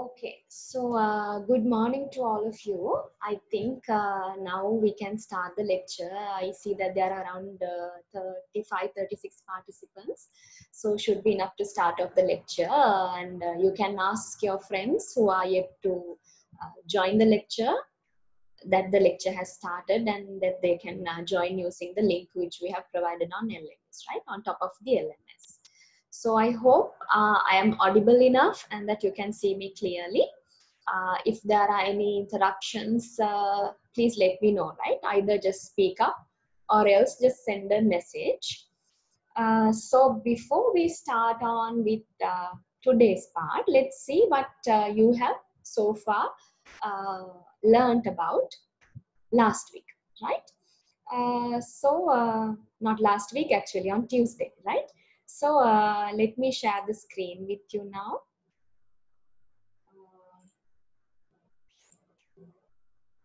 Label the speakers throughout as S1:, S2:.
S1: Okay, so uh, good morning to all of you. I think uh, now we can start the lecture. I see that there are around uh, 35, 36 participants. So should be enough to start off the lecture. And uh, you can ask your friends who are yet to uh, join the lecture that the lecture has started and that they can uh, join using the link which we have provided on LMS, right? On top of the LMS. So I hope uh, I am audible enough and that you can see me clearly. Uh, if there are any interruptions, uh, please let me know, right? Either just speak up or else just send a message. Uh, so before we start on with uh, today's part, let's see what uh, you have so far learned about last week, right? so not last week, actually on Tuesday, right? So uh, let me share the screen with you now.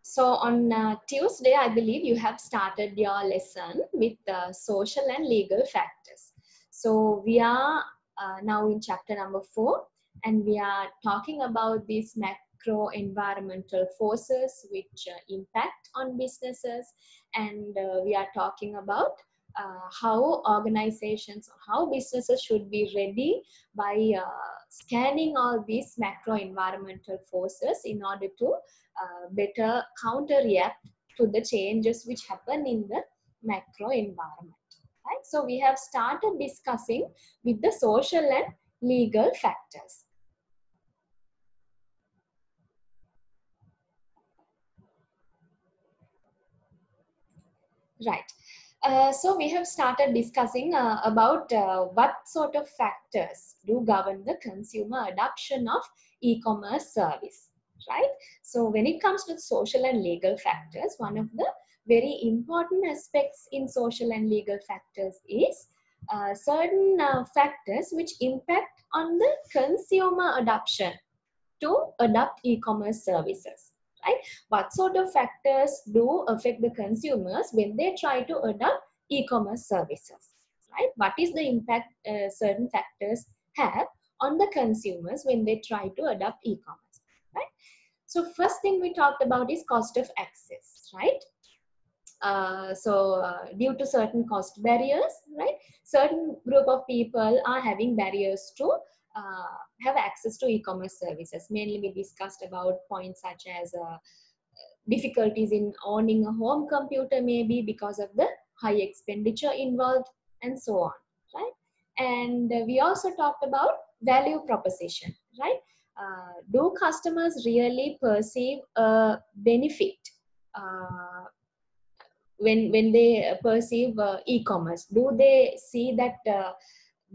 S1: So on uh, Tuesday, I believe you have started your lesson with uh, social and legal factors. So we are uh, now in chapter number four, and we are talking about these macro environmental forces which uh, impact on businesses, and uh, we are talking about uh, how organizations or how businesses should be ready by uh, scanning all these macro environmental forces in order to uh, better counter react to the changes which happen in the macro environment right? So we have started discussing with the social and legal factors. Right uh, so we have started discussing uh, about uh, what sort of factors do govern the consumer adoption of e-commerce service, right? So when it comes to social and legal factors, one of the very important aspects in social and legal factors is uh, certain uh, factors which impact on the consumer adoption to adopt e-commerce services right? What sort of factors do affect the consumers when they try to adopt e-commerce services, right? What is the impact uh, certain factors have on the consumers when they try to adopt e-commerce, right? So first thing we talked about is cost of access, right? Uh, so uh, due to certain cost barriers, right? Certain group of people are having barriers to uh, have access to e-commerce services. Mainly we discussed about points such as uh, difficulties in owning a home computer maybe because of the high expenditure involved and so on, right? And uh, we also talked about value proposition, right? Uh, do customers really perceive a benefit uh, when when they perceive e-commerce? Do they see that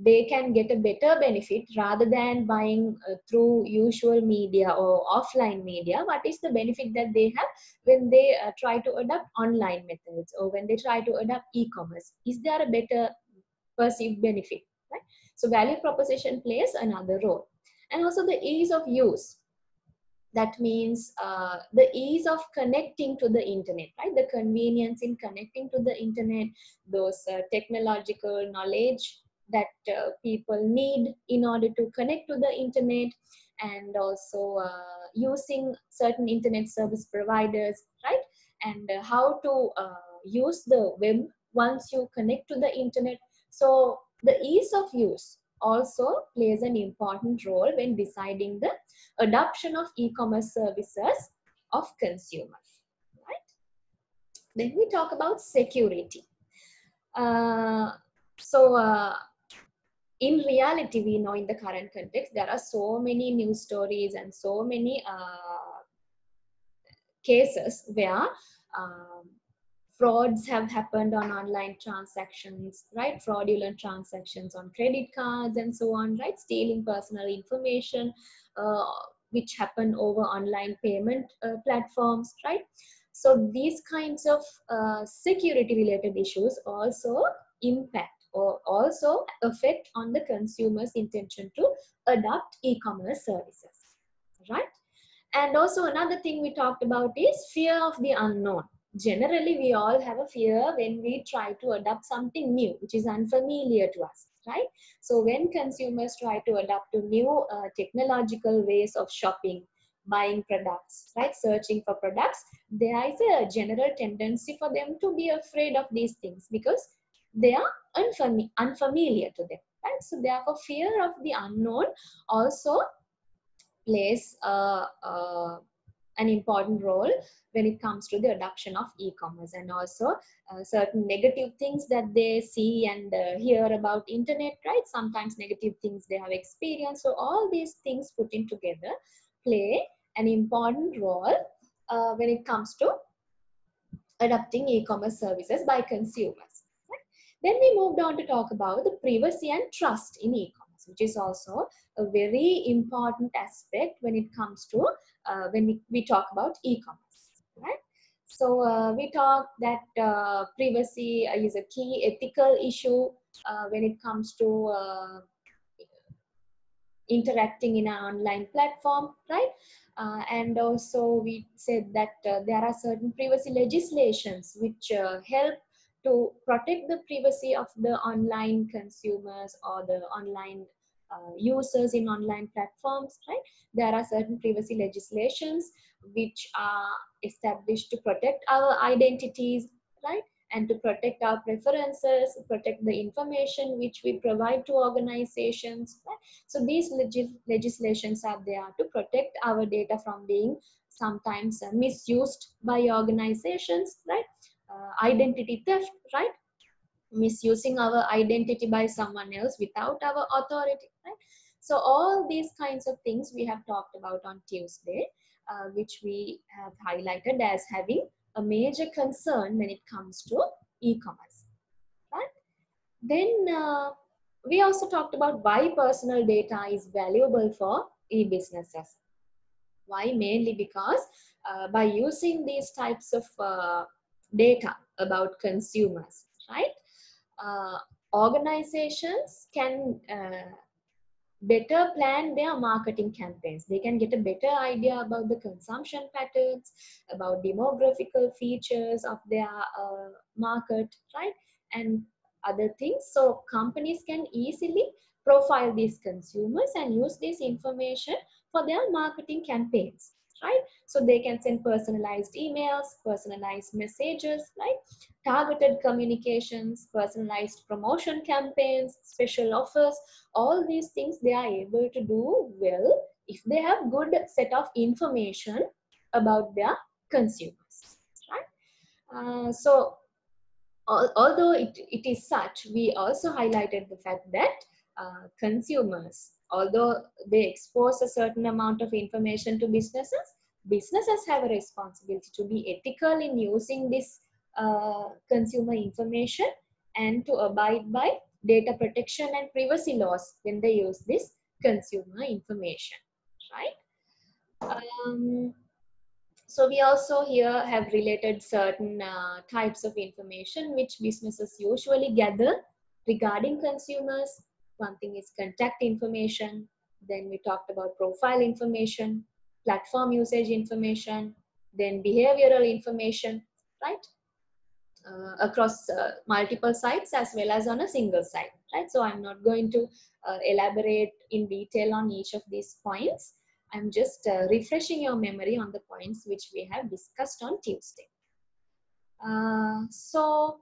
S1: they can get a better benefit rather than buying uh, through usual media or offline media. What is the benefit that they have when they uh, try to adopt online methods or when they try to adopt e-commerce? Is there a better perceived benefit right? So value proposition plays another role. And also the ease of use. That means uh, the ease of connecting to the internet right? The convenience in connecting to the internet those uh, technological knowledge that uh, people need in order to connect to the internet and also uh, using certain internet service providers right? And uh, how to uh, use the web once you connect to the internet. So the ease of use also plays an important role when deciding the adoption of e-commerce services of consumers right? Then we talk about security. Uh, so uh, in reality, we know in the current context, there are so many news stories and so many uh, cases where um, frauds have happened on online transactions, right? Fraudulent transactions on credit cards and so on, right? Stealing personal information, uh, which happen over online payment uh, platforms, right? So these kinds of uh, security related issues also impact also affect on the consumer's intention to adopt e-commerce services, right? And also another thing we talked about is fear of the unknown. Generally, we all have a fear when we try to adopt something new, which is unfamiliar to us, right? So when consumers try to adapt to new uh, technological ways of shopping, buying products, right, searching for products, there is a general tendency for them to be afraid of these things because they are unfami- unfamiliar to them, right? So therefore, fear of the unknown also plays an important role when it comes to the adoption of e-commerce and also uh, certain negative things that they see and uh, hear about internet right sometimes negative things they have experienced so all these things put in together play an important role uh, when it comes to adopting e-commerce services by consumers? Then we moved on to talk about the privacy and trust in e-commerce which is also a very important aspect when it comes to uh, when we, we talk about e-commerce right? So uh, we talked that uh, privacy is a key ethical issue uh, when it comes to uh, interacting in an online platform right? Uh, and also we said that uh, there are certain privacy legislations which help to protect the privacy of the online consumers or the online uh, users in online platforms, right? There are certain privacy legislations which are established to protect our identities, right? And to protect our preferences, protect the information which we provide to organizations. Right? So these legis legislations are there to protect our data from being sometimes uh, misused by organizations, right? Uh, identity theft, right? misusing our identity by someone else without our authority right? So all these kinds of things we have talked about on tuesday uh, which we have highlighted as having a major concern when it comes to e-commerce right? Then uh, we also talked about why personal data is valuable for e-businesses. Why? Mainly because uh, by using these types of uh, data about consumers right uh, organizations can uh, better plan their marketing campaigns. They can get a better idea about the consumption patterns, about demographical features of their uh, market, right? And other things. So companies can easily profile these consumers and use this information for their marketing campaigns right? So they can send personalized emails, personalized messages, right? Targeted communications, personalized promotion campaigns, special offers, all these things they are able to do well if they have good set of information about their consumers, right? Uh, so although it, it is such, we also highlighted the fact that uh, consumers although they expose a certain amount of information to businesses, businesses have a responsibility to be ethical in using this uh, consumer information and to abide by data protection and privacy laws when they use this consumer information, right? Um, so we also here have related certain uh, types of information which businesses usually gather regarding consumers one thing is contact information. Then we talked about profile information, platform usage information, then behavioral information, right? Uh, across uh, multiple sites as well as on a single site, right? So I'm not going to uh, elaborate in detail on each of these points. I'm just uh, refreshing your memory on the points which we have discussed on Tuesday. Uh, so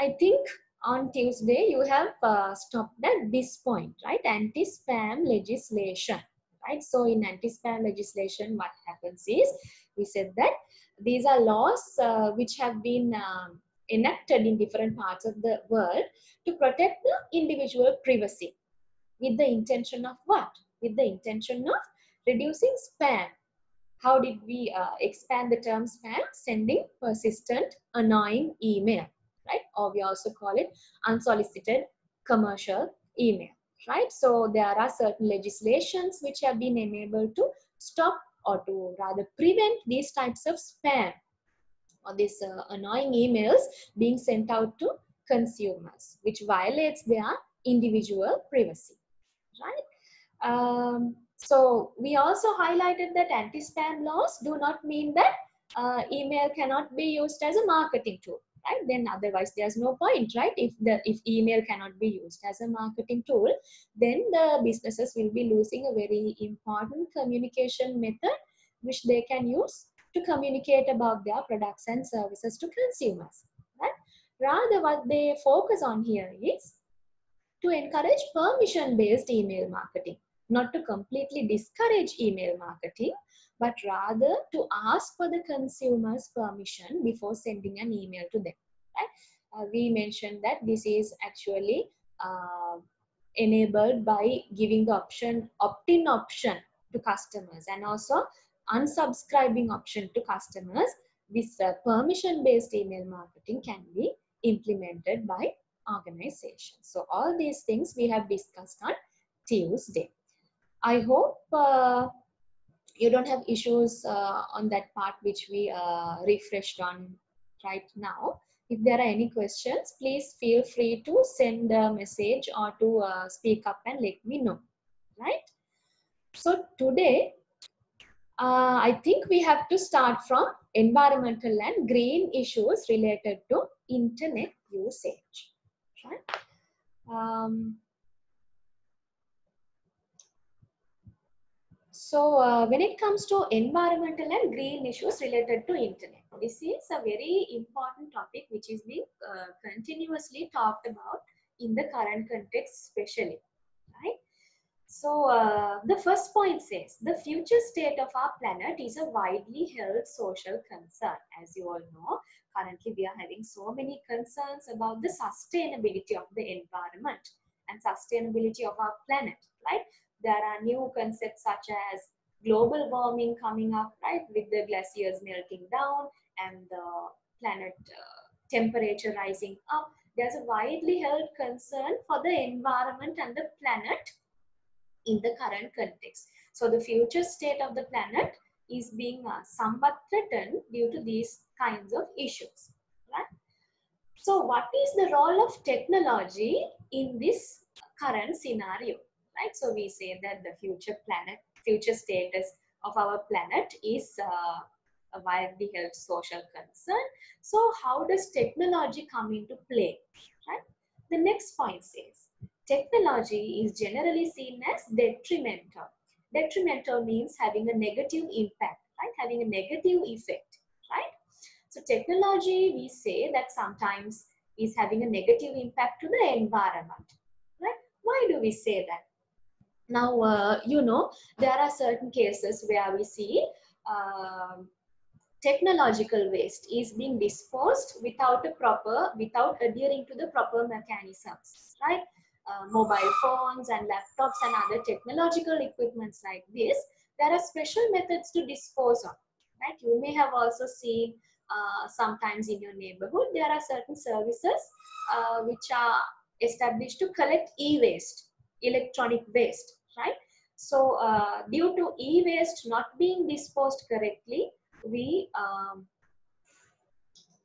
S1: I think on Tuesday, you have uh, stopped at this point, right? Anti-spam legislation, right? So in anti-spam legislation, what happens is, we said that these are laws uh, which have been um, enacted in different parts of the world to protect the individual privacy with the intention of what? With the intention of reducing spam. How did we uh, expand the term spam? Sending persistent, annoying email right? Or we also call it unsolicited commercial email, right? So there are certain legislations which have been enabled to stop or to rather prevent these types of spam or these uh, annoying emails being sent out to consumers, which violates their individual privacy, right? Um, so we also highlighted that anti-spam laws do not mean that uh, email cannot be used as a marketing tool right then otherwise there's no point right? If the if email cannot be used as a marketing tool then the businesses will be losing a very important communication method which they can use to communicate about their products and services to consumers right? Rather what they focus on here is to encourage permission based email marketing not to completely discourage email marketing but rather to ask for the consumer's permission before sending an email to them. Right? Uh, we mentioned that this is actually uh, enabled by giving the option opt-in option to customers and also unsubscribing option to customers. This uh, permission-based email marketing can be implemented by organizations. So all these things we have discussed on Tuesday. I hope uh, you don't have issues uh, on that part which we uh, refreshed on right now. If there are any questions, please feel free to send a message or to uh, speak up and let me know, right? So today, uh, I think we have to start from environmental and green issues related to internet usage, right? Um, So uh, when it comes to environmental and green issues related to internet, this is a very important topic which is being uh, continuously talked about in the current context especially, right? So uh, the first point says, the future state of our planet is a widely held social concern. As you all know, currently we are having so many concerns about the sustainability of the environment and sustainability of our planet, right? There are new concepts such as global warming coming up, right, with the glaciers melting down and the planet uh, temperature rising up. There's a widely held concern for the environment and the planet in the current context. So the future state of the planet is being uh, somewhat threatened due to these kinds of issues, right? So what is the role of technology in this current scenario? Right? So we say that the future planet, future status of our planet is uh, a widely held social concern. So how does technology come into play, right? The next point says, technology is generally seen as detrimental. Detrimental means having a negative impact, right? Having a negative effect, right? So technology, we say that sometimes is having a negative impact to the environment, right? Why do we say that? Now, uh, you know, there are certain cases where we see um, technological waste is being disposed without a proper, without adhering to the proper mechanisms, right? Uh, mobile phones and laptops and other technological equipments like this, there are special methods to dispose of, right? You may have also seen uh, sometimes in your neighborhood, there are certain services uh, which are established to collect e-waste electronic waste, right? So uh, due to e-waste not being disposed correctly, we um,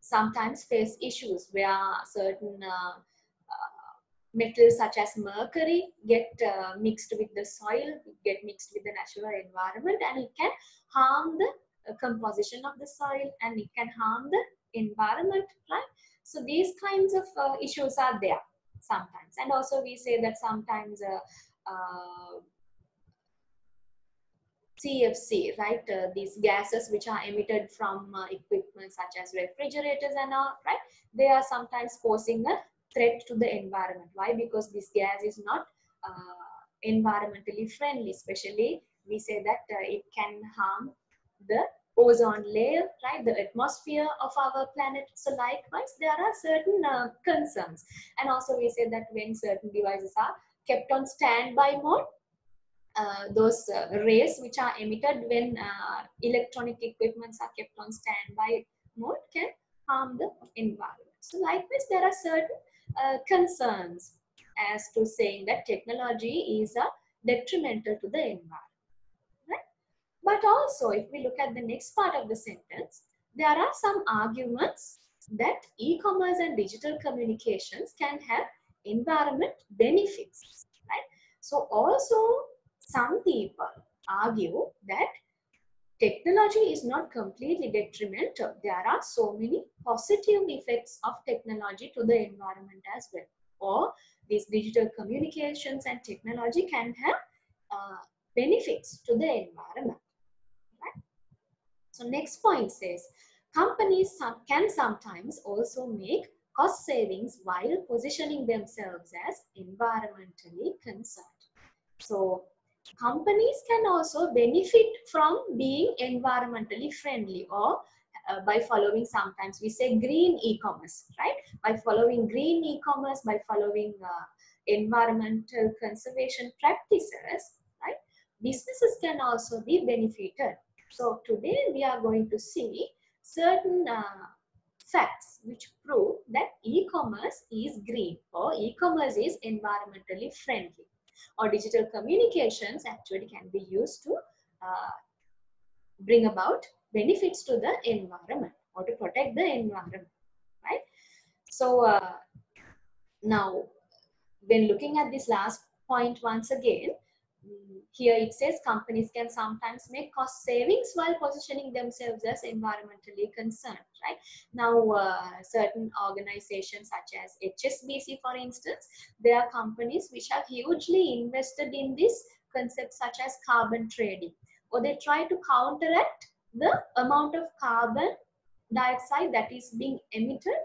S1: sometimes face issues where certain uh, uh, metals such as mercury get uh, mixed with the soil, get mixed with the natural environment and it can harm the uh, composition of the soil and it can harm the environment, right? So these kinds of uh, issues are there sometimes. And also we say that sometimes uh, uh, CFC, right? Uh, these gases which are emitted from uh, equipment such as refrigerators and all, right? They are sometimes posing a threat to the environment. Why? Because this gas is not uh, environmentally friendly, especially we say that uh, it can harm the ozone layer, right? The atmosphere of our planet. So likewise, there are certain uh, concerns. And also we say that when certain devices are kept on standby mode, uh, those uh, rays which are emitted when uh, electronic equipments are kept on standby mode can harm the environment. So likewise, there are certain uh, concerns as to saying that technology is a detrimental to the environment. But also, if we look at the next part of the sentence, there are some arguments that e-commerce and digital communications can have environment benefits, right? So also some people argue that technology is not completely detrimental. There are so many positive effects of technology to the environment as well. Or these digital communications and technology can have uh, benefits to the environment. So next point says, companies can sometimes also make cost savings while positioning themselves as environmentally concerned. So companies can also benefit from being environmentally friendly or uh, by following sometimes we say green e-commerce right by following green e-commerce by following uh, environmental conservation practices right businesses can also be benefited so today we are going to see certain uh, facts which prove that e-commerce is green or e-commerce is environmentally friendly or digital communications actually can be used to uh, bring about benefits to the environment or to protect the environment right? So uh, now when looking at this last point once again here it says companies can sometimes make cost savings while positioning themselves as environmentally concerned right? Now uh, certain organizations such as hsbc for instance there are companies which have hugely invested in this concept such as carbon trading or they try to counteract the amount of carbon dioxide that is being emitted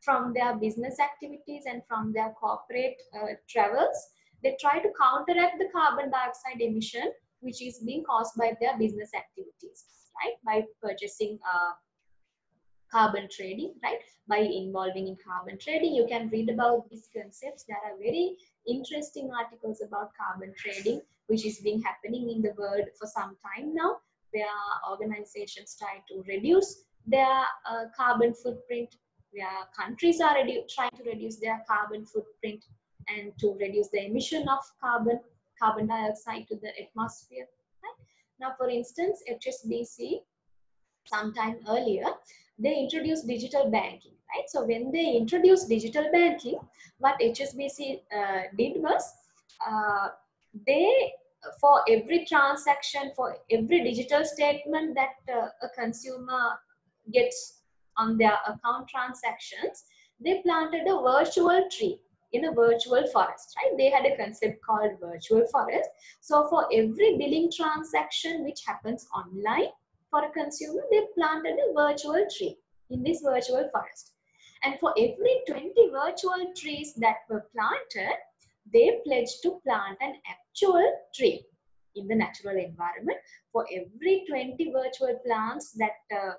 S1: from their business activities and from their corporate uh, travels they try to counteract the carbon dioxide emission which is being caused by their business activities right? By purchasing uh, carbon trading right? By involving in carbon trading. You can read about these concepts. There are very interesting articles about carbon trading which is being happening in the world for some time now where organizations try to reduce their uh, carbon footprint where countries are trying to reduce their carbon footprint and to reduce the emission of carbon, carbon dioxide to the atmosphere. Right? Now, for instance, HSBC, sometime earlier, they introduced digital banking, right? So when they introduced digital banking, what HSBC uh, did was, uh, they, for every transaction, for every digital statement that uh, a consumer gets on their account transactions, they planted a virtual tree in a virtual forest, right? They had a concept called virtual forest. So for every billing transaction which happens online for a consumer, they planted a virtual tree in this virtual forest. And for every 20 virtual trees that were planted, they pledged to plant an actual tree in the natural environment. For every 20 virtual plants that uh,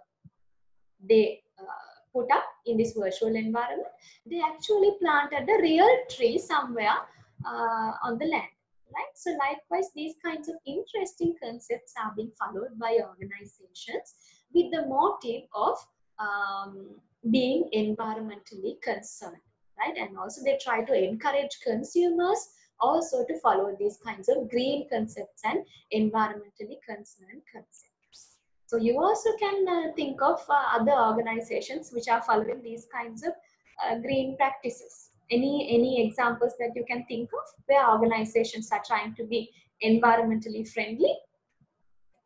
S1: they uh, put up in this virtual environment, they actually planted the real tree somewhere uh, on the land. Right? So likewise, these kinds of interesting concepts are being followed by organizations with the motive of um, being environmentally concerned. Right? And also they try to encourage consumers also to follow these kinds of green concepts and environmentally concerned concepts. So you also can uh, think of uh, other organizations which are following these kinds of uh, green practices. Any, any examples that you can think of where organizations are trying to be environmentally friendly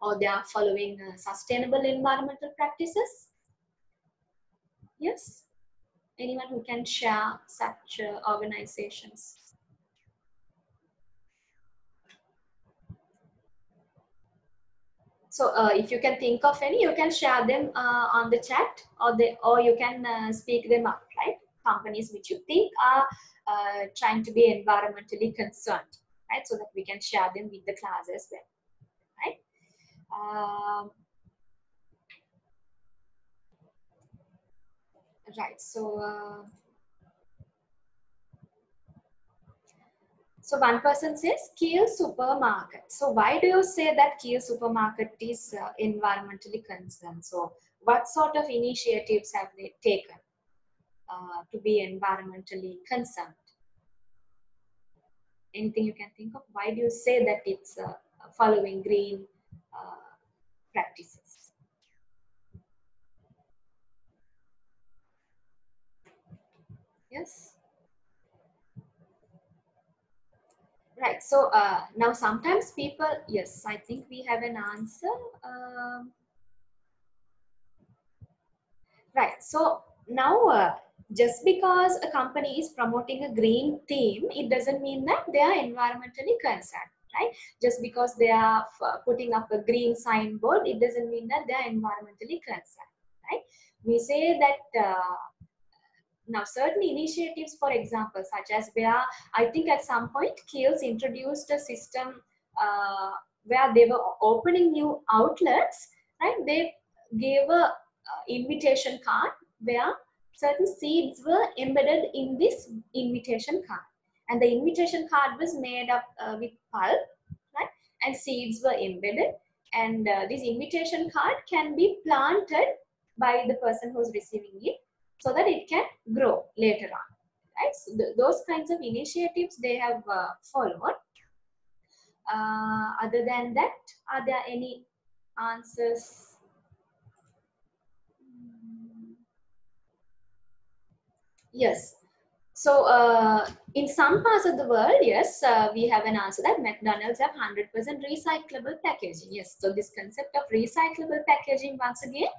S1: or they are following uh, sustainable environmental practices? Yes? Anyone who can share such uh, organizations? So uh, if you can think of any, you can share them uh, on the chat or, they, or you can uh, speak them up, right? Companies which you think are uh, trying to be environmentally concerned, right? So that we can share them with the class as well, right? Um, right, so So one person says Keells supermarket. So why do you say that Keells supermarket is uh, environmentally concerned? So what sort of initiatives have they taken uh, to be environmentally concerned? Anything you can think of? Why do you say that it's uh, following green uh, practices? Yes? Right. So uh, now sometimes people, yes, I think we have an answer. Um right. So now uh, just because a company is promoting a green theme, it doesn't mean that they are environmentally concerned. Right? Just because they are putting up a green signboard, it doesn't mean that they are environmentally concerned. Right? We say that uh, now certain initiatives for example such as where i think at some point Keells introduced a system uh, where they were opening new outlets right? They gave a uh, invitation card where certain seeds were embedded in this invitation card. And the invitation card was made up uh, with pulp right? And seeds were embedded. And uh, this invitation card can be planted by the person who's receiving it so that it can grow later on right? So th those kinds of initiatives they have uh, followed. Uh, other than that are there any answers? Yes so uh, in some parts of the world, yes, uh, we have an answer that McDonald's have 100% recyclable packaging. Yes, so this concept of recyclable packaging once again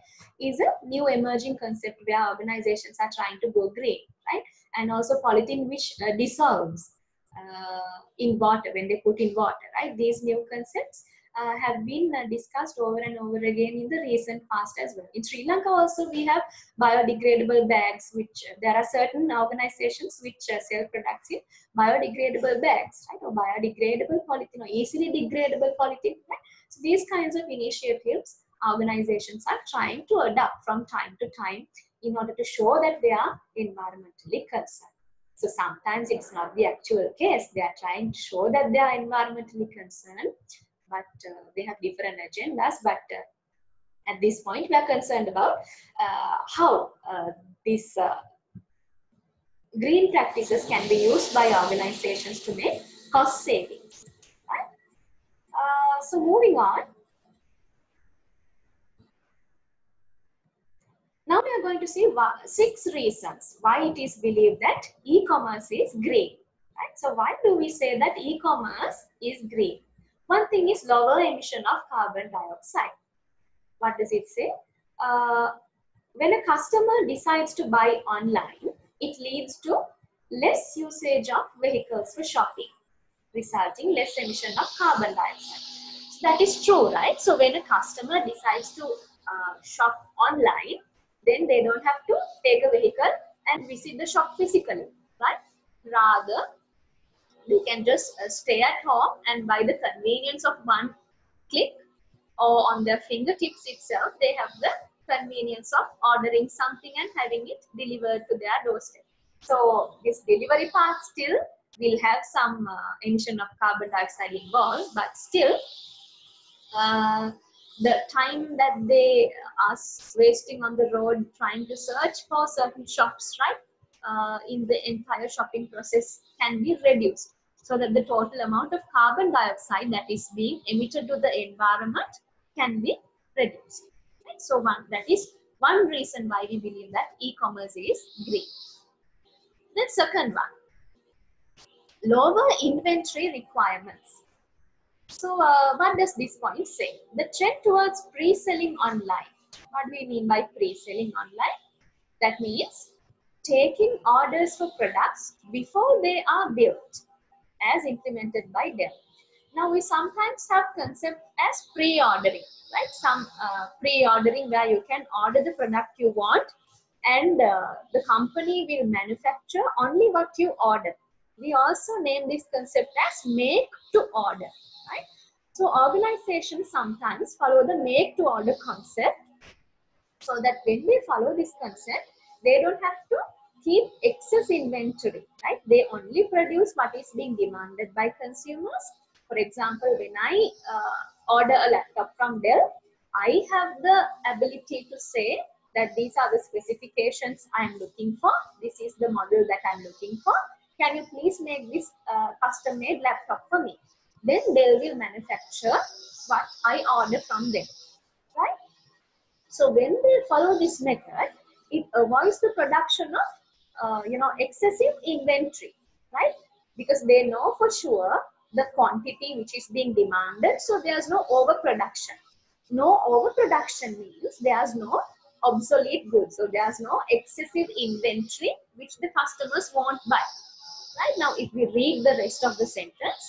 S1: is a new emerging concept where organizations are trying to go green, right? And also polythene which uh, dissolves uh, in water when they put in water, right? These new concepts uh, have been uh, discussed over and over again in the recent past as well. In Sri Lanka also we have biodegradable bags which uh, there are certain organizations which uh, sell products in biodegradable bags right? or biodegradable polythene or easily degradable polythene. Right? So these kinds of initiatives organizations are trying to adopt from time to time in order to show that they are environmentally concerned. So sometimes it's not the actual case. They are trying to show that they are environmentally concerned, but uh, they have different agendas. But uh, at this point, we are concerned about uh, how these green practices can be used by organizations to make cost savings. Right? Uh, so moving on. Now we are going to see six reasons why it is believed that e-commerce is green. Right? So why do we say that e-commerce is green? One thing is lower emission of carbon dioxide. What does it say? Uh, when a customer decides to buy online, it leads to less usage of vehicles for shopping, resulting less emission of carbon dioxide. So that is true, right? So when a customer decides to uh, shop online, then they don't have to take a vehicle and visit the shop physically, right? Rather, they can just uh, stay at home and by the convenience of one click or on their fingertips itself, they have the convenience of ordering something and having it delivered to their doorstep. So this delivery part still will have some uh, emission of carbon dioxide involved, but still uh, the time that they are wasting on the road trying to search for certain shops, right, uh, in the entire shopping process can be reduced so that the total amount of carbon dioxide that is being emitted to the environment can be reduced. Right? So one that is one reason why we believe that e-commerce is green. The second one, lower inventory requirements. So uh, what does this point say? The trend towards pre-selling online. What do we mean by pre-selling online? That means taking orders for products before they are built as implemented by them. Now we sometimes have concept as pre-ordering, right? Some uh, pre-ordering where you can order the product you want and uh, the company will manufacture only what you order. We also name this concept as make to order, right? So organizations sometimes follow the make to order concept so that when they follow this concept, they don't have to keep excess inventory, right? They only produce what is being demanded by consumers. For example, when I uh, order a laptop from Dell, I have the ability to say that these are the specifications I am looking for. This is the model that I'm looking for. Can you please make this uh, custom made laptop for me? Then Dell will manufacture what I order from them, right? So when they follow this method, it avoids the production of uh, you know excessive inventory right because they know for sure the quantity which is being demanded. So there's no overproduction. No overproduction means there's no obsolete goods. So there's no excessive inventory which the customers won't buy. Right now, if we read the rest of the sentence,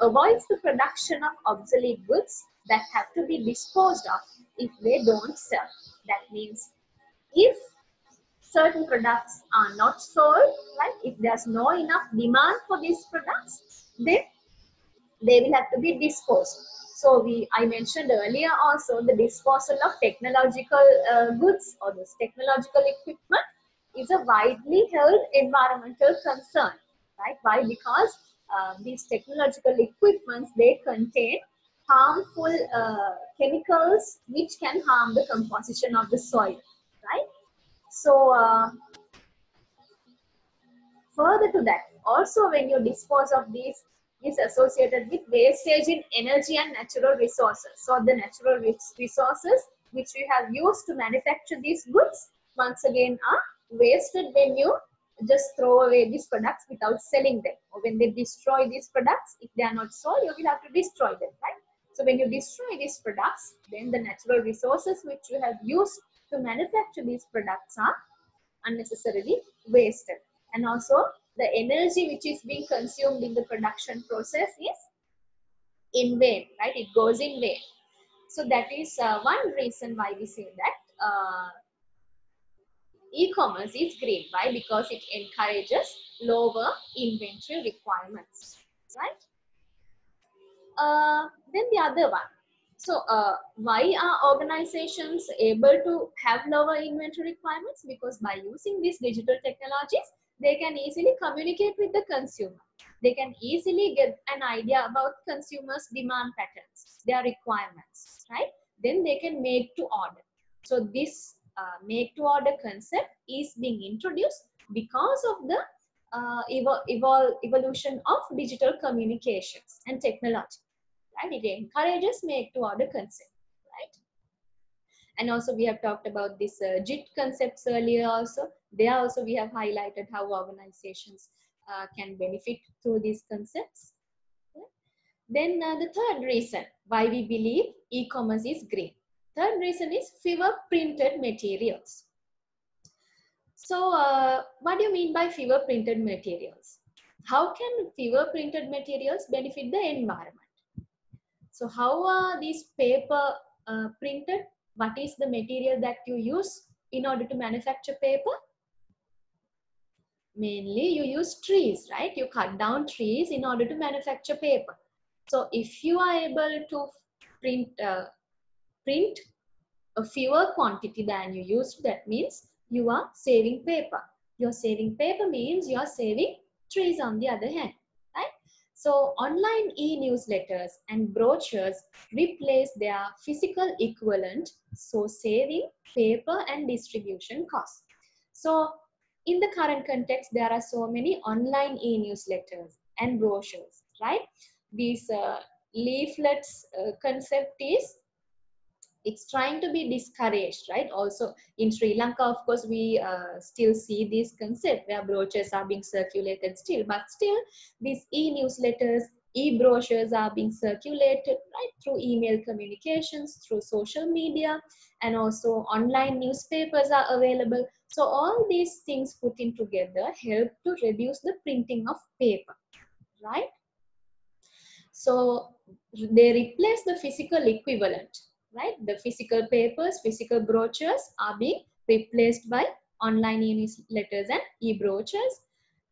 S1: avoids the production of obsolete goods that have to be disposed of if they don't sell. That means if certain products are not sold, right? If there's no enough demand for these products, then they will have to be disposed. So we, I mentioned earlier also the disposal of technological uh, goods or this technological equipment is a widely held environmental concern, right? Why? Because uh, these technological equipments they contain harmful uh, chemicals which can harm the composition of the soil, right? So uh, further to that, also when you dispose of these is associated with wastage in energy and natural resources. So the natural resources which we have used to manufacture these goods once again are wasted when you just throw away these products without selling them or when they destroy these products if they are not sold you will have to destroy them right so when you destroy these products then the natural resources which you have used to manufacture these products are unnecessarily wasted and also the energy which is being consumed in the production process is in vain right it goes in vain so that is uh, one reason why we say that uh, e-commerce is green. Why? Because it encourages lower inventory requirements, right? Uh, then the other one. So uh, why are organizations able to have lower inventory requirements? Because by using these digital technologies, they can easily communicate with the consumer. They can easily get an idea about consumers' demand patterns, their requirements, right? Then they can make to order. So this uh, make to order concept is being introduced because of the uh, evol evol evolution of digital communications and technology right it encourages make to order concept right and also we have talked about this uh, jit concepts earlier also there also we have highlighted how organizations uh, can benefit through these concepts then uh, the third reason why we believe e-commerce is green Third reason is fewer printed materials. So uh, what do you mean by fewer printed materials? How can fewer printed materials benefit the environment? So how are these paper uh, printed? What is the material that you use in order to manufacture paper? Mainly you use trees, right? You cut down trees in order to manufacture paper. So if you are able to print uh, print a fewer quantity than you used, that means you are saving paper. You're saving paper means you're saving trees on the other hand? So online e-newsletters and brochures replace their physical equivalent, so saving paper and distribution costs. So in the current context, there are so many online e-newsletters and brochures, right? These uh, leaflets uh, concept is it's trying to be discouraged right? Also in sri lanka of course we uh, still see this concept where brochures are being circulated still but still these e-newsletters e-brochures are being circulated right through email communications through social media and also online newspapers are available. So all these things put in together help to reduce the printing of paper right? So they replace the physical equivalent right? The physical papers, physical brochures are being replaced by online e-newsletters and e-brochures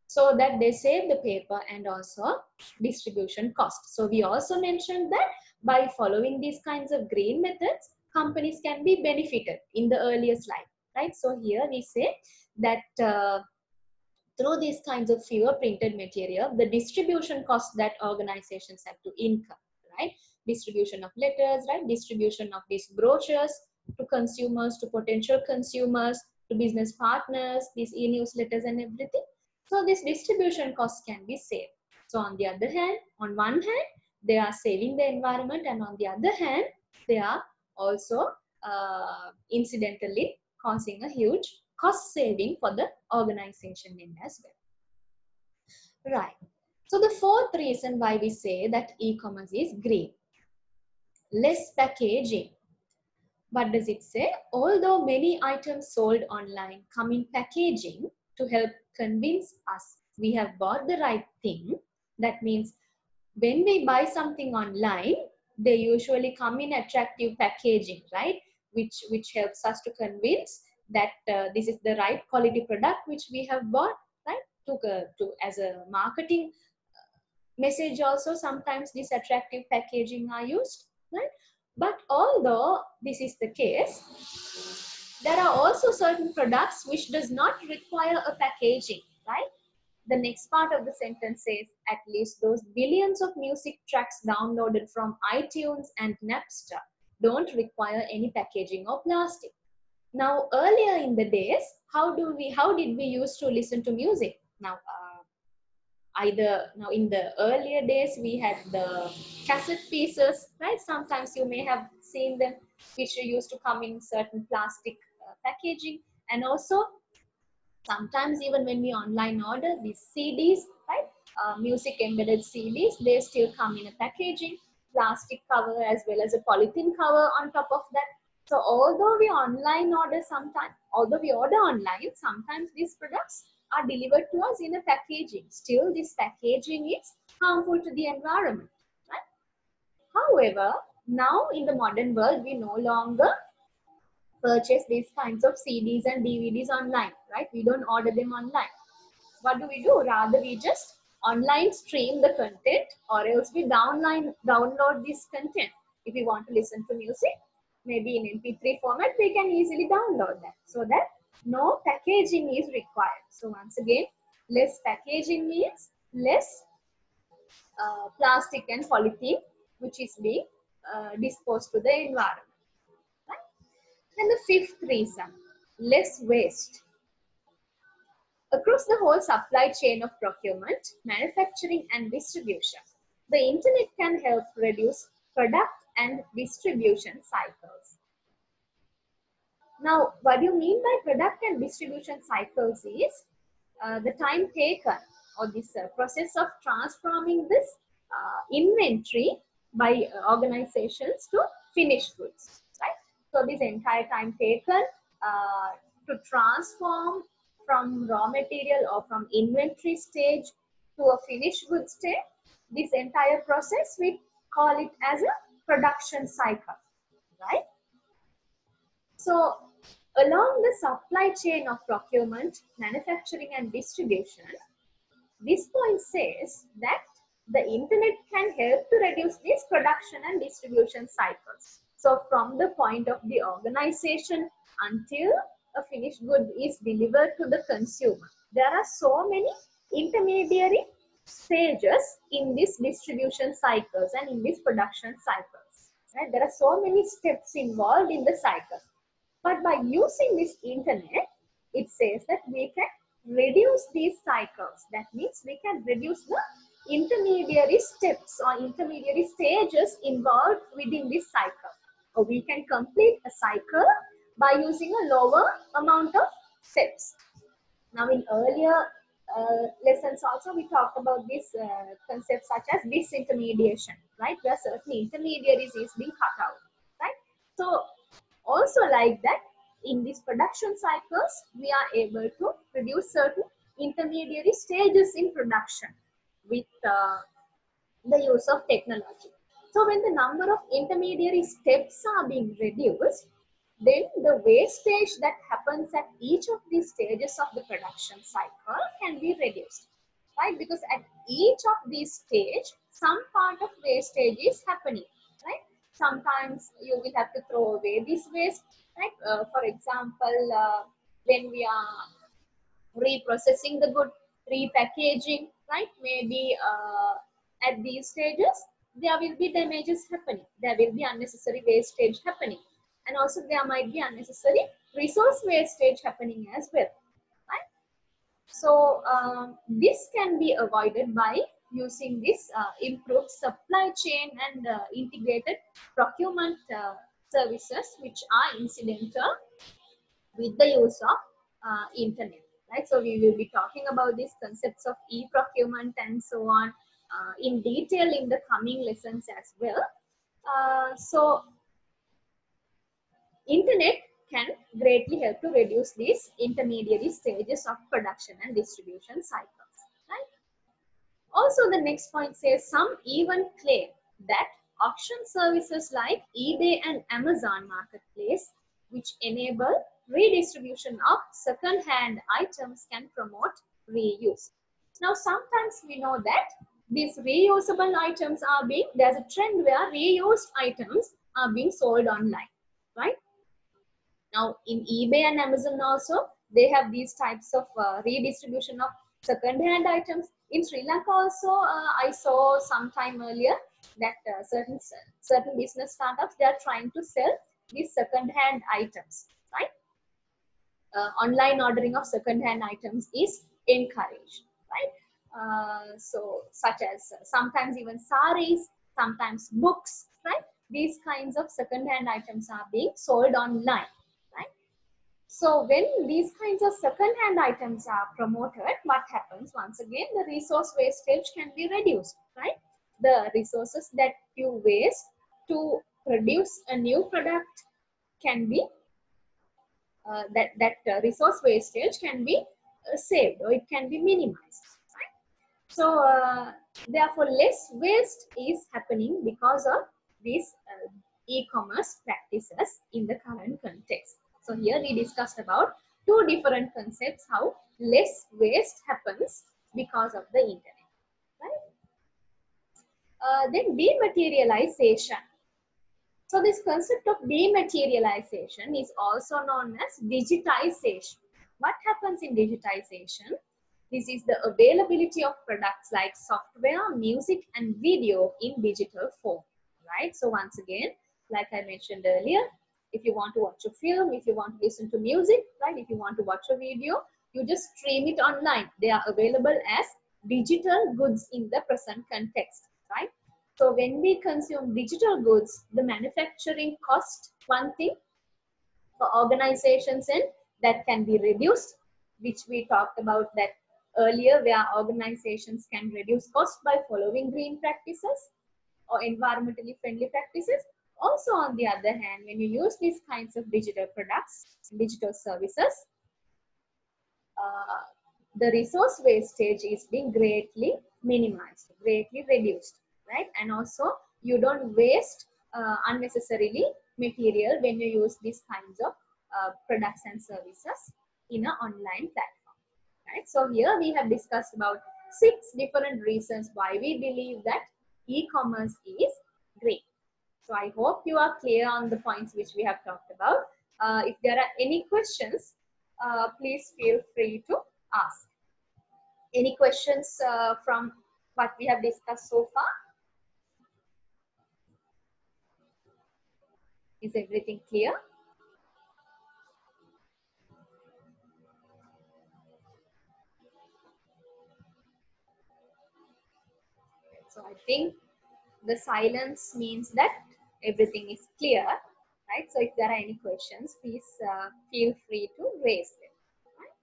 S1: so that they save the paper and also distribution cost. So we also mentioned that by following these kinds of green methods, companies can be benefited in the earlier slide, right? So here we say that uh, through these kinds of fewer printed material, the distribution cost that organizations have to incur, right? Distribution of letters, right? Distribution of these brochures to consumers, to potential consumers, to business partners, these e-newsletters and everything. So this distribution cost can be saved. So on the other hand, on one hand, they are saving the environment and on the other hand, they are also uh, incidentally causing a huge cost saving for the organization in as well. Right. So the fourth reason why we say that e-commerce is green. Less packaging. What does it say? Although many items sold online come in packaging to help convince us we have bought the right thing, that means when we buy something online, they usually come in attractive packaging, right? Which, which helps us to convince that uh, this is the right quality product which we have bought, right? To, uh, to as a marketing message also sometimes this attractive packaging are used, right? But although this is the case, there are also certain products which does not require a packaging, right? The next part of the sentence says, at least those billions of music tracks downloaded from iTunes and Napster don't require any packaging or plastic. Now, earlier in the days, how do we, how did we used to listen to music? Now, uh, either now in the earlier days, we had the cassette pieces, right? Sometimes you may have seen them, which used to come in certain plastic uh, packaging. And also, sometimes even when we online order these CDs, right? Uh, music embedded CDs, they still come in a packaging, plastic cover as well as a polythene cover on top of that. So although we online order sometimes, although we order online, sometimes these products are delivered to us in a packaging. Still, this packaging is harmful to the environment. Right? However, now in the modern world, we no longer purchase these kinds of CDs and DVDs online, right? We don't order them online. What do we do? Rather, we just online stream the content or else we downline, download this content. If we want to listen to music, maybe in MP3 format, we can easily download that so that no packaging is required. So once again, less packaging means less uh, plastic and polythene which is being uh, disposed to the environment. And the fifth reason, less waste. Across the whole supply chain of procurement, manufacturing and distribution, the internet can help reduce product and distribution cycles. Now, what do you mean by product and distribution cycles is uh, the time taken or this uh, process of transforming this uh, inventory by organizations to finished goods. right? So this entire time taken uh, to transform from raw material or from inventory stage to a finished good stage, this entire process, we call it as a production cycle, right? So along the supply chain of procurement, manufacturing and distribution, this point says that the internet can help to reduce these production and distribution cycles. So from the point of the organization until a finished good is delivered to the consumer, there are so many intermediary stages in this distribution cycles and in this production cycles. Right? There are so many steps involved in the cycle. But by using this internet, it says that we can reduce these cycles. That means we can reduce the intermediary steps or intermediary stages involved within this cycle or we can complete a cycle by using a lower amount of steps. Now in earlier uh, lessons also we talked about this uh, concept such as disintermediation, right? Where certain intermediaries is being cut out, right? So also like that in these production cycles, we are able to reduce certain intermediary stages in production with uh, the use of technology. So when the number of intermediary steps are being reduced, then the wastage that happens at each of these stages of the production cycle can be reduced, right? Because at each of these stage, some part of wastage is happening? Sometimes you will have to throw away this waste, right? Uh, for example, uh, when we are reprocessing the good, repackaging, right? Maybe uh, at these stages, there will be damages happening. There will be unnecessary wastage happening. And also there might be unnecessary resource wastage happening as well. Right? So um, this can be avoided by using this uh, improved supply chain and uh, integrated procurement uh, services which are incidental with the use of uh, internet right so we will be talking about these concepts of e-procurement and so on uh, in detail in the coming lessons as well. Uh, so internet can greatly help to reduce these intermediary stages of production and distribution cycles. Also, the next point says some even claim that auction services like eBay and Amazon Marketplace, which enable redistribution of second-hand items can promote reuse. Now, sometimes we know that these reusable items are being, there's a trend where reused items are being sold online, right? Now, in eBay and Amazon also, they have these types of uh, redistribution of second-hand items. In Sri Lanka also, uh, I saw some time earlier that uh, certain certain business startups they are trying to sell these second-hand items, right? Uh, online ordering of second-hand items is encouraged, right? Uh, so, such as sometimes even saris, sometimes books, right? These kinds of second-hand items are being sold online so when these kinds of second-hand items are promoted, what happens? Once again, the resource wastage can be reduced, right? The resources that you waste to produce a new product can be, uh, that, that uh, resource wastage can be uh, saved or it can be minimized, right? So uh, therefore, less waste is happening because of these uh, e-commerce practices in the current context. So here we discussed about two different concepts how less waste happens because of the internet. Right? Uh, then dematerialization. So this concept of dematerialization is also known as digitization. What happens in digitization? This is the availability of products like software, music and video in digital form. Right? So once again, like I mentioned earlier, if you want to watch a film, if you want to listen to music, right? If you want to watch a video, you just stream it online. They are available as digital goods in the present context, right? So when we consume digital goods, the manufacturing cost, one thing for organizations and that can be reduced, which we talked about that earlier, where organizations can reduce cost by following green practices or environmentally friendly practices also, on the other hand, when you use these kinds of digital products, digital services, uh, the resource wastage is being greatly minimized, greatly reduced, right? And also, you don't waste uh, unnecessarily material when you use these kinds of uh, products and services in an online platform, right? So here we have discussed about six different reasons why we believe that e-commerce is great. So I hope you are clear on the points which we have talked about. Uh, if there are any questions, uh, please feel free to ask. Any questions uh, from what we have discussed so far? Is everything clear? So I think the silence means that everything is clear, right? So if there are any questions, please uh, feel free to raise them. Right?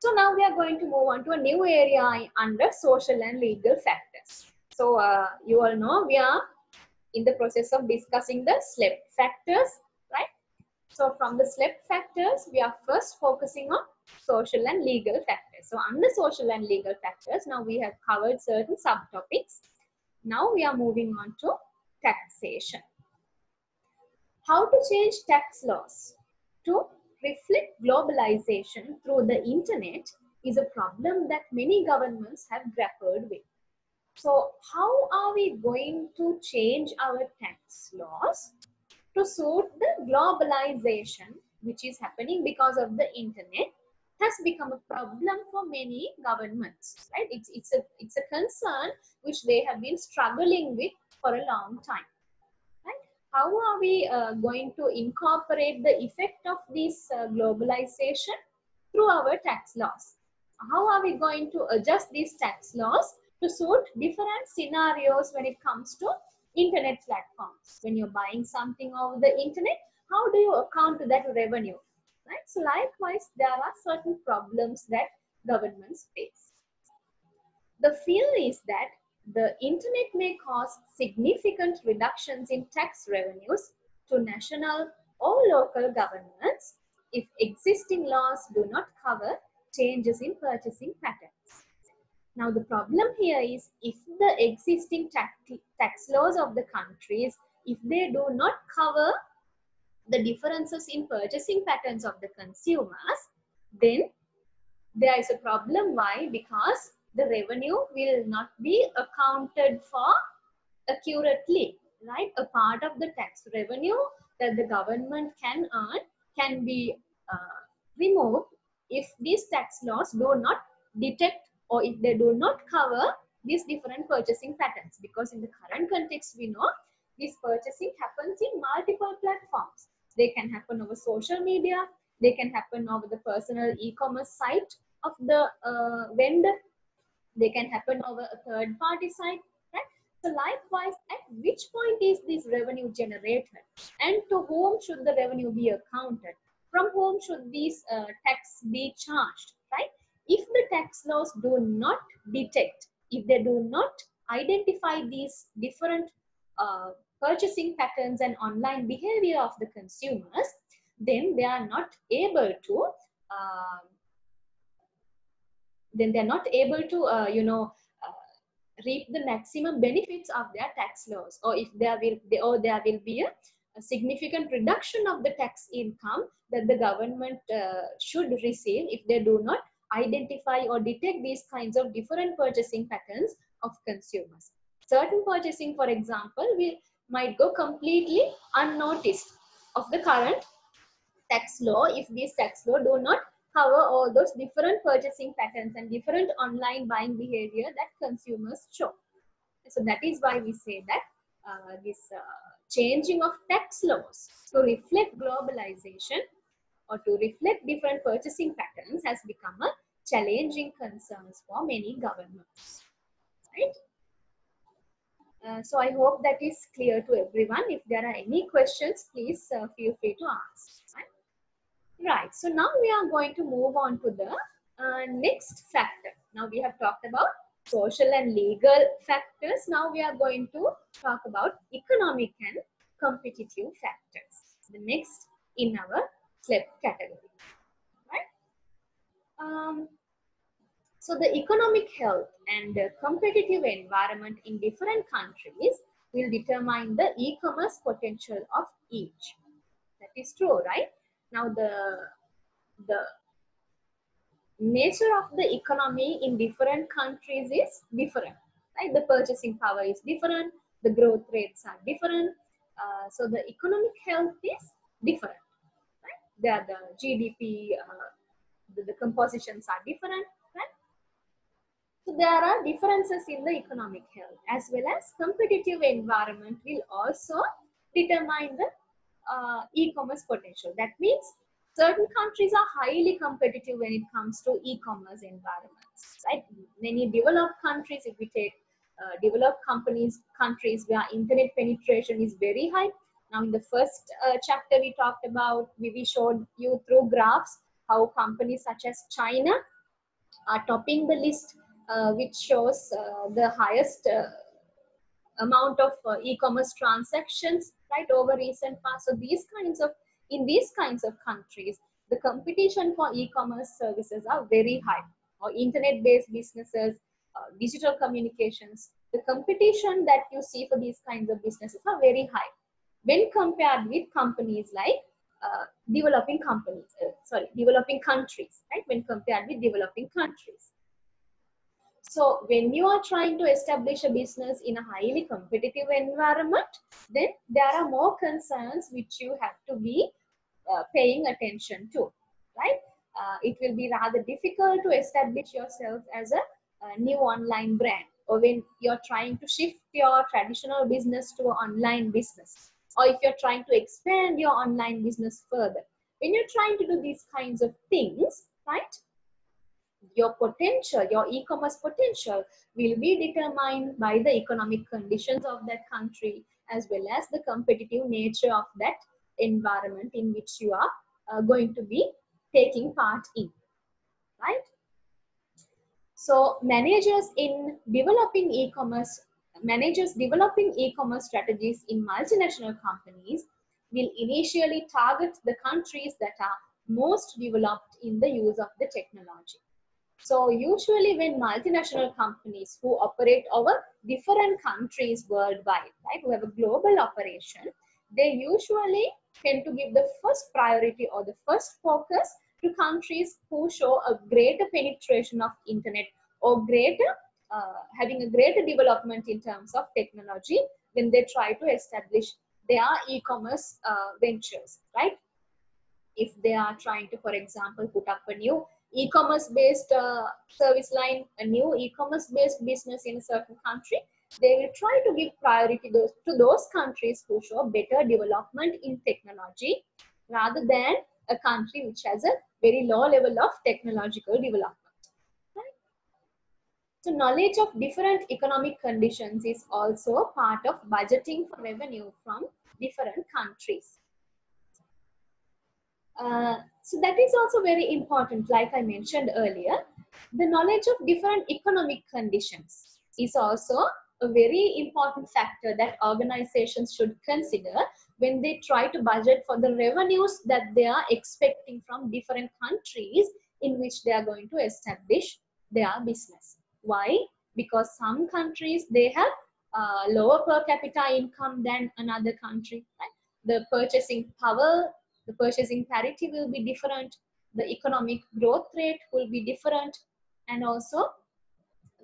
S1: So now we are going to move on to a new area under social and legal factors. So uh, you all know we are in the process of discussing the SLEP factors, right? So from the SLEP factors, we are first focusing on social and legal factors. So under social and legal factors, now we have covered certain subtopics. Now we are moving on to taxation. How to change tax laws to reflect globalization through the internet is a problem that many governments have grappled with. So how are we going to change our tax laws to suit the globalization which is happening because of the internet has become a problem for many governments right it's it's a it's a concern which they have been struggling with for a long time. Right how are we uh, going to incorporate the effect of this uh, globalization through our tax laws? How are we going to adjust these tax laws to suit different scenarios when it comes to internet platforms? When you're buying something over the internet how do you account to that revenue? Right? So likewise there are certain problems that governments face. The fear is that the internet may cause significant reductions in tax revenues to national or local governments if existing laws do not cover changes in purchasing patterns. Now the problem here is if the existing tax, laws of the countries, if they do not cover the differences in purchasing patterns of the consumers, then there is a problem. Why? Because the revenue will not be accounted for accurately, right? A part of the tax revenue that the government can earn can be uh, removed if these tax laws do not detect or if they do not cover these different purchasing patterns because in the current context we know this purchasing happens in multiple platforms they can happen over social media they can happen over the personal e-commerce site of the uh, vendor they can happen over a third party site right? So likewise at which point is this revenue generated? And to whom should the revenue be accounted? From whom should these uh, tax be charged right? If the tax laws do not detect if they do not identify these different uh, purchasing patterns and online behavior of the consumers then they are not able to uh, then they're not able to uh, you know uh, reap the maximum benefits of their tax laws. Or if there will be or there will be a, a significant reduction of the tax income that the government uh, should receive if they do not identify or detect these kinds of different purchasing patterns of consumers. Certain purchasing for example we might go completely unnoticed of the current tax law if these tax law do not cover all those different purchasing patterns and different online buying behavior that consumers show. So that is why we say that uh, this uh, changing of tax laws to reflect globalization or to reflect different purchasing patterns has become a challenging concern for many governments. Right? Uh, so I hope that is clear to everyone. If there are any questions, please uh, feel free to ask. Right, so now we are going to move on to the uh, next factor. Now we have talked about social and legal factors. Now we are going to talk about economic and competitive factors. The next in our SLEP category. Right? Um, so the economic health and the competitive environment in different countries will determine the e-commerce potential of each. That is true, right? Now the the nature of the economy in different countries is different right? The purchasing power is different the growth rates are different uh, so the economic health is different right? There the gdp uh, the, the compositions are different so there are differences in the economic health as well as competitive environment will also determine the uh, e-commerce potential. That means certain countries are highly competitive when it comes to e-commerce environments, right? Many developed countries, if we take uh, developed companies, countries where internet penetration is very high. Now, in the first uh, chapter we talked about, we, we showed you through graphs how companies such as China are topping the list, uh, which shows uh, the highest uh, amount of uh, e-commerce transactions right over recent past. So these kinds of in these kinds of countries the competition for e-commerce services are very high. Or internet based businesses uh, digital communications the competition that you see for these kinds of businesses are very high. When compared with companies like uh, developing companies uh, sorry developing countries right when compared with developing countries so when you are trying to establish a business in a highly competitive environment, then there are more concerns which you have to be uh, paying attention to, right? Uh, it will be rather difficult to establish yourself as a, a new online brand or when you're trying to shift your traditional business to an online business or if you're trying to expand your online business further. When you're trying to do these kinds of things, right? Your potential, your e-commerce potential will be determined by the economic conditions of that country as well as the competitive nature of that environment in which you are uh, going to be taking part in, right? So managers in developing e-commerce, managers developing e-commerce strategies in multinational companies will initially target the countries that are most developed in the use of the technology. So usually when multinational companies who operate over different countries worldwide, right, who have a global operation, they usually tend to give the first priority or the first focus to countries who show a greater penetration of internet or greater uh, having a greater development in terms of technology when they try to establish their e-commerce uh, ventures right? If they are trying to for example put up a new e-commerce based uh, service line a new e-commerce based business in a certain country they will try to give priority those, to those countries who show better development in technology rather than a country which has a very low level of technological development. Right? So knowledge of different economic conditions is also part of budgeting for revenue from different countries. Uh, so that is also very important, like I mentioned earlier. The knowledge of different economic conditions is also a very important factor that organizations should consider when they try to budget for the revenues that they are expecting from different countries in which they are going to establish their business. Why? Because some countries they have uh, lower per capita income than another country. Right? The purchasing power, the purchasing parity will be different. The economic growth rate will be different, and also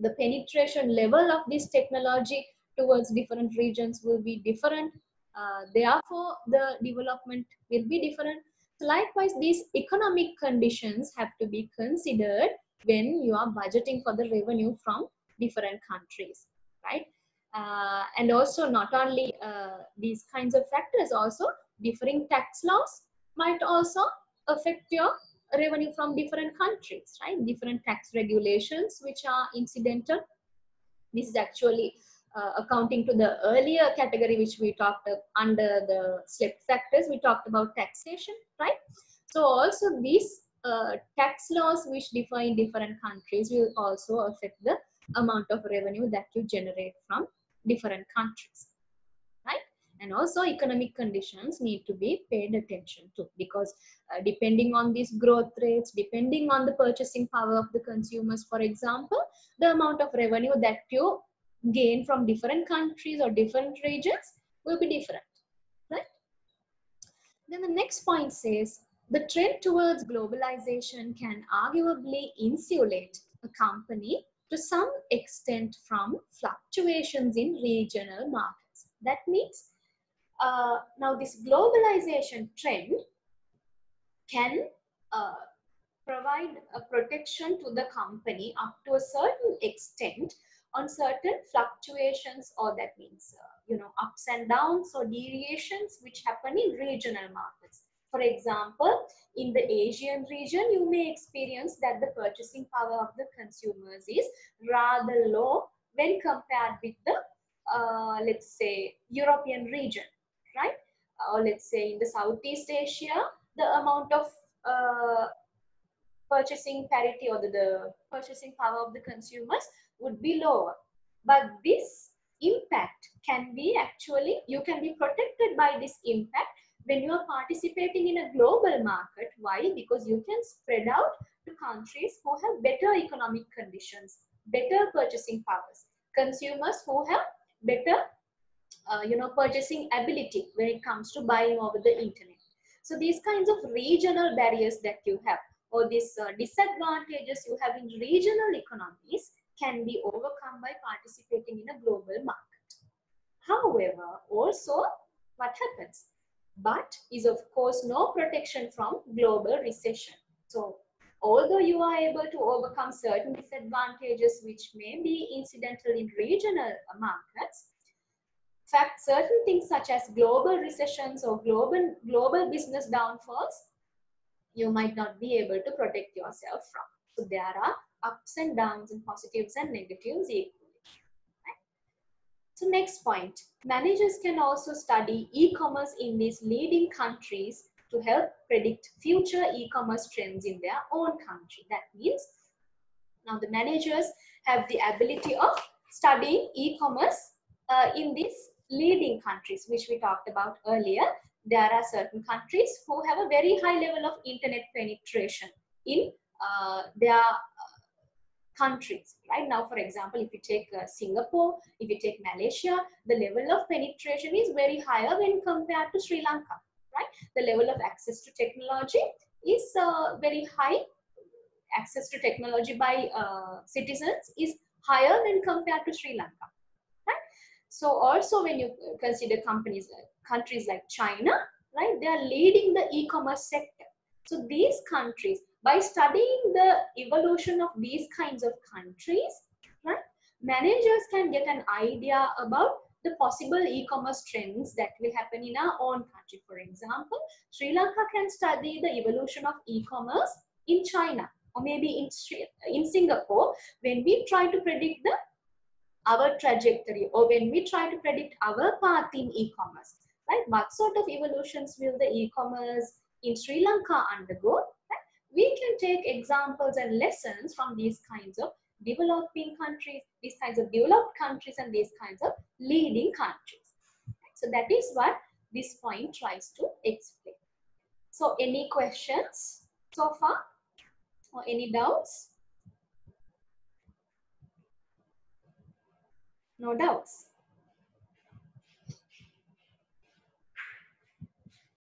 S1: the penetration level of this technology towards different regions will be different. Uh, therefore, the development will be different. So likewise, these economic conditions have to be considered when you are budgeting for the revenue from different countries, right? Uh, and also not only uh, these kinds of factors, also differing tax laws might also affect your revenue from different countries, right? Different tax regulations which are incidental. This is actually uh, accounting to the earlier category which we talked uh, under the SLEP factors, we talked about taxation, right? So also these uh, tax laws which differ in different countries will also affect the amount of revenue that you generate from different countries and also economic conditions need to be paid attention to because uh, depending on these growth rates depending on the purchasing power of the consumers for example the amount of revenue that you gain from different countries or different regions will be different right? Then the next point says the trend towards globalization can arguably insulate a company to some extent from fluctuations in regional markets. That means uh, now this globalization trend can uh, provide a protection to the company up to a certain extent on certain fluctuations or that means uh, you know ups and downs or deviations which happen in regional markets. For example in the asian region you may experience that the purchasing power of the consumers is rather low when compared with the uh, let's say european region right? Or let's say in the Southeast Asia, the amount of uh, purchasing parity or the, the purchasing power of the consumers would be lower. But this impact can be actually, you can be protected by this impact when you are participating in a global market. Why? Because you can spread out to countries who have better economic conditions, better purchasing powers, consumers who have better uh, you know, purchasing ability when it comes to buying over the internet. So these kinds of regional barriers that you have or these uh, disadvantages you have in regional economies can be overcome by participating in a global market. However, also what happens? But is of course no protection from global recession. So although you are able to overcome certain disadvantages which may be incidental in regional markets, fact, certain things such as global recessions or global, global business downfalls, you might not be able to protect yourself from. So there are ups and downs and positives and negatives equally. Right? So next point, managers can also study e-commerce in these leading countries to help predict future e-commerce trends in their own country. That means Now the managers have the ability of studying e-commerce uh, in these leading countries, which we talked about earlier. There are certain countries who have a very high level of internet penetration in uh, their uh, countries. Right now, for example, if you take uh, Singapore, if you take Malaysia, the level of penetration is very higher when compared to Sri Lanka. Right, the level of access to technology is uh, very high. Access to technology by uh, citizens is higher when compared to Sri Lanka. So also when you consider companies, countries like China, right, they are leading the e-commerce sector. So these countries, by studying the evolution of these kinds of countries, right, managers can get an idea about the possible e-commerce trends that will happen in our own country. For example, Sri Lanka can study the evolution of e-commerce in China or maybe in, in Singapore when we try to predict the our trajectory or when we try to predict our path in e-commerce, right? What sort of evolutions will the e-commerce in Sri Lanka undergo? Right? We can take examples and lessons from these kinds of developing countries, these kinds of developed countries and these kinds of leading countries. So that is what this point tries to explain. So any questions so far or any doubts? No doubts.